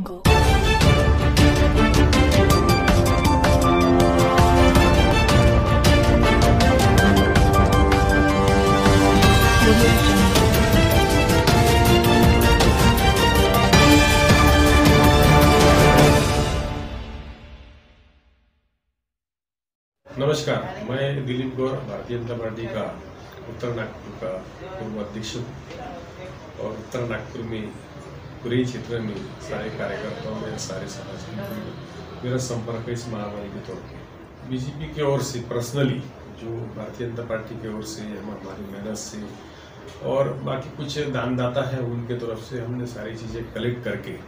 Jungle. नमस्कार, मैं दिलीप गौर, Bharatiya Janata party का उत्तर नागपुर का पूर्व अध्यक्ष हूँ और उत्तर नागपुर में पूरे क्षेत्र में सारे कार्यकर्ताओं में, सारे समाज मेरा संपर्क इस महामारी के तौर पर बीजेपी की ओर से पर्सनली जो भारतीय जनता पार्टी की ओर से, हम हमारी मेहनत से, और बाकी कुछ दानदाता है, उनके तरफ़ से हमने सारी चीज़ें कलेक्ट करके,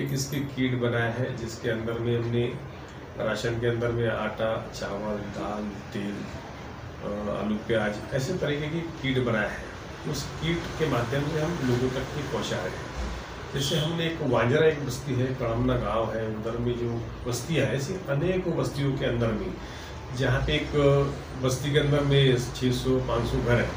एक इसकी किट बनाया है, जिसके अंदर में हमने, राशन के अंदर में आटा, चावल, दाल, तेल आलू, प्याज, ऐसे तरीके की कीट बनाया है। उस कीट के माध्यम से हम लोगों तक ही पहुँचा रहे हैं। जैसे हमने एक वांजरा एक बस्ती है, कड़मना गाँव है अंदर में जो बस्तियाँ हैं, ऐसी अनेकों बस्तियों के अंदर में, जहाँ पे एक बस्ती के अंदर में 600 500 घर है।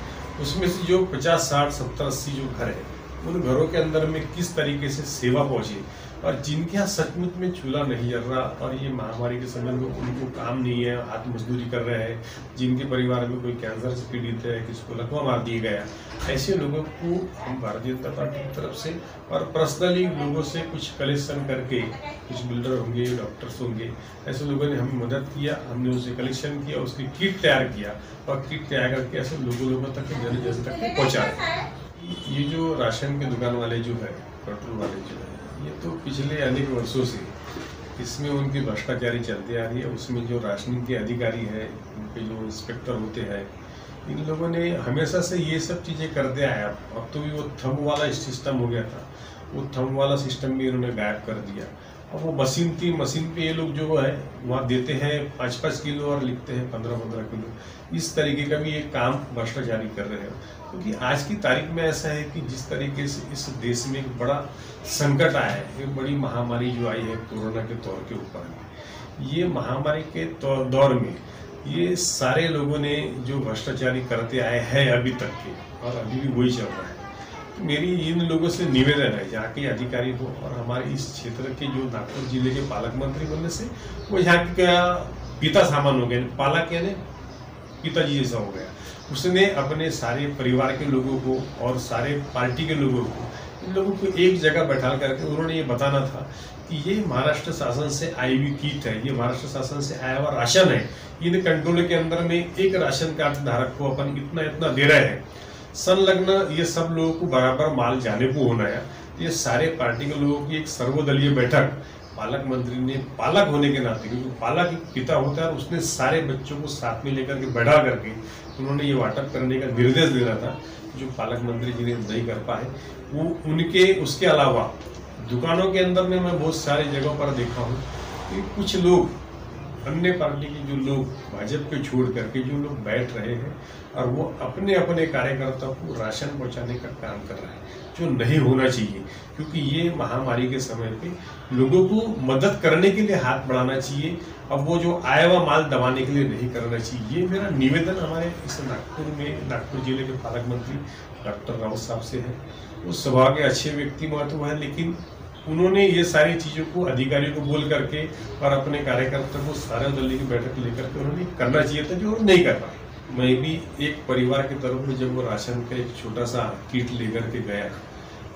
उसमें से जो 50 60 70 80 जो घर है, उन घरों के अंदर में किस तरीके से सेवा पहुँची? और जिनके यहाँ सचमुच में चूल्हा नहीं जल रहा और ये महामारी के समय में उनको काम नहीं है, हाथ मजदूरी कर रहे हैं, जिनके परिवार में कोई कैंसर से पीड़ित है, किसी को लकवा मार दिया गया ऐसे लोगों को हम भारतीय जनता पार्टी की तरफ़ से और पर्सनली लोगों से कुछ कलेक्शन करके कुछ बिल्डर होंगे, डॉक्टर्स होंगे, ऐसे लोगों ने हमें मदद किया, हमने उसे कलेक्शन किया, उसकी किट तैयार किया और किट तैयार करके ऐसे लोगों लोगों तक जन जन तक पहुँचा ये जो राशन के दुकान वाले जो है, पेट्रोल वाले जो है ये तो पिछले अनेक वर्षों से इसमें उनकी भ्रष्टाचारी चलती आ रही है, उसमें जो राशनिंग के अधिकारी है, उनके जो इंस्पेक्टर होते हैं, इन लोगों ने हमेशा से ये सब चीज़ें कर दिया अब अब तो भी वो थम वाला सिस्टम हो गया था। वो थम वाला सिस्टम भी इन्होंने गायब कर दिया। और वो मशीन थी, मशीन पे ये लोग जो है, वहाँ देते हैं पाँच पाँच किलो और लिखते हैं पंद्रह पंद्रह किलो। इस तरीके का भी ये काम भ्रष्टाचारी कर रहे हैं। क्योंकि तो आज की तारीख में ऐसा है कि जिस तरीके से इस देश में एक बड़ा संकट आया है, एक बड़ी महामारी जो आई है कोरोना के तौर के ऊपर में, ये महामारी के दौर में ये सारे लोगों ने जो भ्रष्टाचारी करते आए हैं अभी तक के, और अभी भी वही चल रहा है। मेरी इन लोगों से निवेदन है, यहाँ के अधिकारी को और हमारे इस क्षेत्र के जो नागपुर ज़िले के पालक मंत्री बनने से, वो यहाँ का पिता सामान हो गए, पालक यानी पिताजी जैसा हो गया। उसने अपने सारे परिवार के लोगों को और सारे पार्टी के लोगों को, इन लोगों को एक जगह बैठा करके उन्होंने ये बताना था कि ये महाराष्ट्र शासन से आई हुई कीट है, ये महाराष्ट्र शासन से आया हुआ राशन है। इन कंट्रोल के अंदर में एक राशन कार्ड धारक को अपन इतना इतना दे रहे हैं। संलग्न ये सब लोगों को बराबर माल जाने को होना है। ये सारे पार्टी के लोगों की एक सर्वदलीय बैठक, पालक मंत्री ने पालक होने के नाते, क्योंकि पालक एक पिता होता है उसने सारे बच्चों को साथ में लेकर के बैठा करके उन्होंने ये वाटअप करने का निर्देश देना था, जो पालक मंत्री जी ने नहीं कर पाए। वो उनके, उसके अलावा दुकानों के अंदर में मैं बहुत सारी जगहों पर देखा हूँ कि कुछ लोग अन्य पार्टी के जो लोग, भाजपा को छोड़ करके जो लोग बैठ रहे हैं और वो अपने अपने कार्यकर्ताओं को राशन पहुँचाने का काम कर रहे हैं, जो नहीं होना चाहिए। क्योंकि ये महामारी के समय पे लोगों को मदद करने के लिए हाथ बढ़ाना चाहिए, अब वो जो आया हुआ माल दबाने के लिए नहीं करना चाहिए। ये मेरा निवेदन हमारे इस नागपुर में, नागपुर ज़िले के पालक मंत्री डॉक्टर रावत साहब से है। वो सभा के अच्छे व्यक्ति महत्व है, लेकिन उन्होंने ये सारी चीज़ों को अधिकारियों को बोल करके और अपने कार्यकर्ता को सारे दल्ली की बैठक लेकर के उन्होंने करना चाहिए था जो नहीं कर पाए। मैं भी एक परिवार की तरफ़ जब वो राशन का एक छोटा सा किट लेकर के गया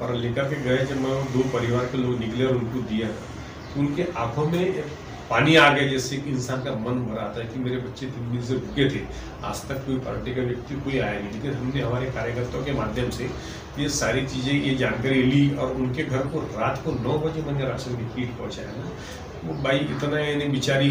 और लेकर के गए जब मैं दो परिवार के लोग निकले और उनको दिया, उनके आँखों में एक पानी आ गया जैसे कि इंसान का मन भर आता है कि मेरे बच्चे तीन दिन से भूखे थे, आज तक कोई पार्टी का व्यक्ति कोई आया नहीं। लेकिन हमने हमारे कार्यकर्ताओं के माध्यम से ये सारी चीज़ें, ये जानकारी ली और उनके घर को रात को नौ बजे मैंने राशन की किट पहुँचाया ना। वो बाई इतना यानी बेचारी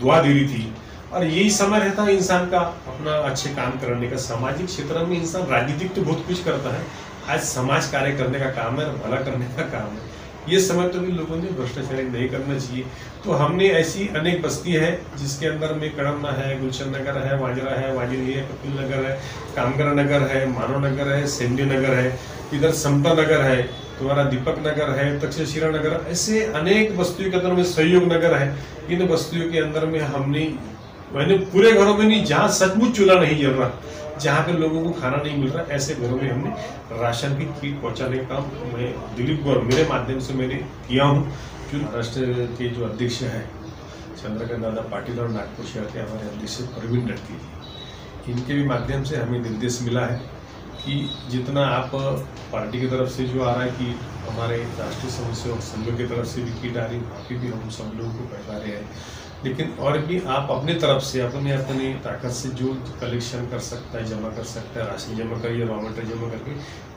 दुआ दे रही थी। और यही समय रहता है इंसान का अपना अच्छे काम करने का। सामाजिक क्षेत्र में इंसान राजनीतिक तो बहुत कुछ करता है। आज समाज कार्य करने का काम है और भला करने का काम है। ये समय तो भी लोगों ने भ्रष्टाचारी नहीं करना चाहिए। तो हमने ऐसी अनेक बस्ती है, जिसके अंदर में कड़मना है, गुलशन नगर है, वाजरा है वाजिली है, कपिल नगर है, कामगरा नगर है, मानव नगर है, सेंडी नगर है, इधर समता नगर है, तुम्हारा दीपक नगर है, तक्षशिला नगर, ऐसे अनेक बस्तियों के अंदर में सहयोग नगर है। इन बस्तियों के अंदर में हमने, मैंने पूरे घरों में नहीं, जहाँ सचमुच चूल्हा नहीं जल रहा जहाँ पर लोगों को खाना नहीं मिल रहा, ऐसे घरों में हमने राशन की किट पहुँचाने का मैं दिलीप गौर मेरे माध्यम से मैंने किया हूँ। जो महाराष्ट्र के जो अध्यक्ष हैं, चंद्रकांत दादा पाटिल और नागपुर शहर के हमारे अध्यक्ष प्रवीण रटकी जी। इनके भी माध्यम से हमें निर्देश मिला है कि जितना आप पार्टी की तरफ़ से जो आ रहा है कि हमारे राष्ट्रीय समस्या संघ की तरफ़ से भी किट आ रही वहाँ पे भी हम सब लोगों को पहुँचा रहे हैं। लेकिन और भी आप अपने तरफ़ से, अपने अपने ताकत से जो कलेक्शन कर सकता है, जमा कर सकता है राशन जमा करिए रॉ मटेरियल जमा करके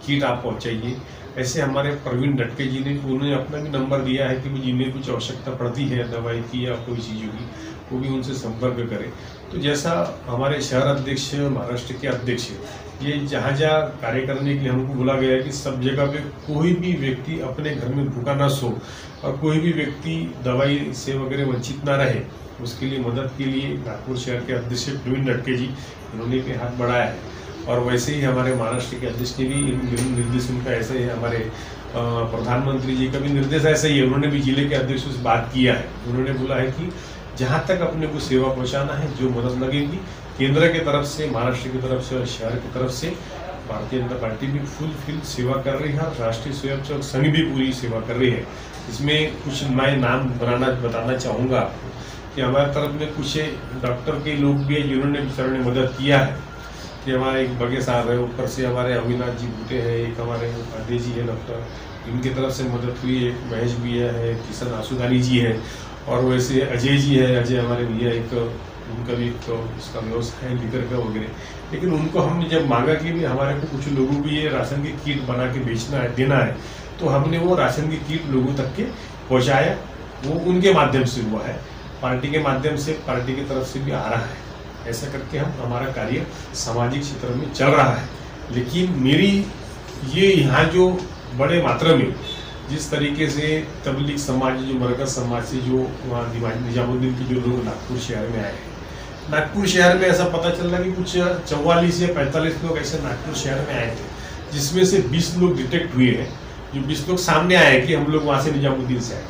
किट आप पहुँचाइए। ऐसे हमारे प्रवीण डटके जी ने, उन्होंने अपना भी नंबर दिया है कि वो जिन्हें कुछ आवश्यकता पड़ती है, दवाई की या कोई चीज़ों की, वो भी उनसे संपर्क करें। तो जैसा हमारे शहर अध्यक्ष महाराष्ट्र के अध्यक्ष ये जहाँ जहाँ कार्य करने के लिए हमको बोला गया है कि सब जगह पे कोई भी व्यक्ति अपने घर में भूखा ना सो और कोई भी व्यक्ति दवाई से वगैरह वंचित ना रहे, उसके लिए मदद के लिए नागपुर शहर के अध्यक्ष प्रवीण डटके जी इन्होंने भी हाथ बढ़ाया है। और वैसे ही हमारे महाराष्ट्र के अध्यक्ष ने भी इन निर्देश, उनका ऐसे ही हमारे प्रधानमंत्री जी का भी निर्देश ऐसा ही है। उन्होंने भी ज़िले के अध्यक्षों से बात किया है। उन्होंने बोला है कि जहाँ तक अपने को सेवा पहुँचाना है, जो मदद लगेगी केंद्र की तरफ़ से, महाराष्ट्र की तरफ़ से और शहर की तरफ़ से भारतीय जनता पार्टी भी फुल फिल सेवा कर रही है और राष्ट्रीय स्वयंसेवक संघ भी पूरी सेवा कर रही है। इसमें कुछ मैं नाम बनाना, बताना चाहूँगा आपको कि हमारे तरफ़ में कुछ डॉक्टर के लोग भी हैं जिन्होंने बेचारों ने मदद किया है। कि हमारे एक बगे साहब है, ऊपर से हमारे अविनाश जी बूटे हैं, एक हमारे पांडे जी है डॉक्टर। इनकी तरफ़ से मदद हुई, एक महेश भैया है, किशन आसुदानी जी है और वैसे अजय जी है, अजय हमारे भैया, एक उनका भी एक, उसका व्यवस्था है लिकर का वगैरह। लेकिन उनको हमने जब मांगा कि भी हमारे को कुछ लोगों को ये राशन की किट बना के बेचना है, देना है तो हमने वो राशन की किट लोगों तक के पहुँचाया। वो उनके माध्यम से हुआ है। पार्टी के माध्यम से, पार्टी की तरफ़ से भी आ रहा है। ऐसा करके हम, हमारा कार्य सामाजिक क्षेत्र में चल रहा है। लेकिन मेरी ये यहाँ जो बड़े मात्रा में, जिस तरीके से तबलीग समाज, जो मरकज समाज से जो वहाँ निजामुद्दीन के जो लोग नागपुर शहर में आए हैं नागपुर शहर में ऐसा पता चल रहा कि कुछ चौवालीस या पैंतालीस लोग ऐसे नागपुर शहर में आए थे, जिसमें से 20 लोग डिटेक्ट हुए हैं। जो 20 लोग सामने आए कि हम लोग वहाँ से निजामुद्दीन से आए।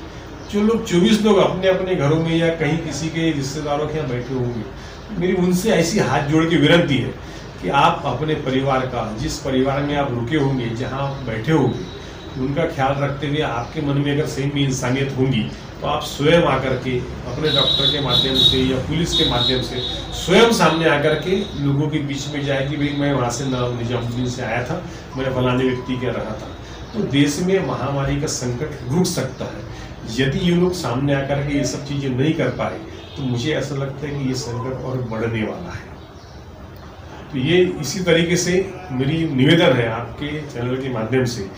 जो लोग 24 लोग अपने अपने घरों में या कहीं किसी के रिश्तेदारों के यहाँ बैठे होंगे। मेरी उनसे ऐसी हाथ जोड़ के विनती है कि आप अपने परिवार का, जिस परिवार में आप रुके होंगे, जहाँ आप बैठे होंगे, उनका ख्याल रखते हुए आपके मन में अगर सही में इंसानियत होंगी तो आप स्वयं आकर के अपने डॉक्टर के माध्यम से या पुलिस के माध्यम से स्वयं सामने आकर के लोगों के बीच में जाए कि भाई मैं वहाँ से निजामुद्दीन से आया था मैं फलाने व्यक्ति के रहा था। तो देश में महामारी का संकट रुक सकता है। यदि ये लोग सामने आकर के ये सब चीज़ें नहीं कर पाए तो मुझे ऐसा लगता है कि ये संकट और बढ़ने वाला है। तो ये इसी तरीके से मेरी निवेदन है आपके चैनल के माध्यम से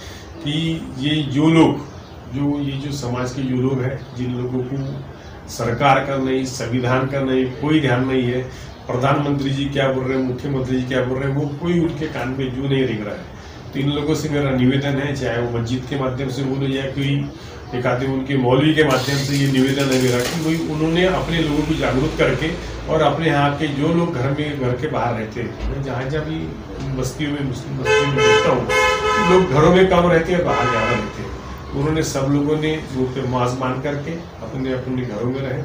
कि ये जो लोग जो ये जो समाज के जो लोग हैं, जिन लोगों को सरकार का नहीं, संविधान का नहीं, कोई ध्यान नहीं है, प्रधानमंत्री जी क्या बोल रहे हैं, मुख्यमंत्री जी क्या बोल रहे हैं, वो कोई उनके कान पे जू नहीं रिंग रहा है। तो इन लोगों से मेरा निवेदन है, चाहे वो मस्जिद के माध्यम से बोले या कोई एक आधे उनके मौलवी के माध्यम से ये निवेदन है मेरा कि वही उन्होंने अपने लोगों को जागरूक करके और अपने यहाँ के जो लोग घर में, घर के बाहर रहते हैं, मैं जहाँ जहाँ भी बस्तियों में, मुस्लिम बस्तियों में देखता हूँ, लोग घरों में कम रहते हैं बाहर ज़्यादा रहते हैं। उन्होंने सब लोगों ने मुँह पे मास्क बाँध करके अपने अपने घरों में रहे,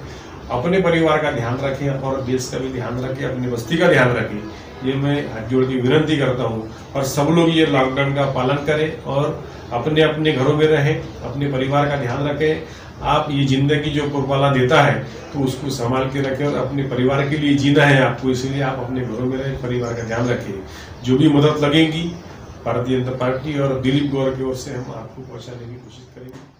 अपने परिवार का ध्यान रखें और देश का भी ध्यान रखें, अपनी बस्ती का ध्यान रखें। ये मैं हाथ जोड़ के विनती करता हूँ और सब लोग ये लॉकडाउन का पालन करें और अपने अपने घरों में रहें, अपने परिवार का ध्यान रखें। आप ये ज़िंदगी जो पुरपाला देता है तो उसको संभाल के रखें और अपने परिवार के लिए जीना है आपको, इसलिए आप अपने घरों में रहें, परिवार का ध्यान रखें। जो भी मदद लगेगी भारतीय जनता पार्टी और दिलीप गौर की ओर से हम आपको पहुँचाने की कोशिश करेंगे।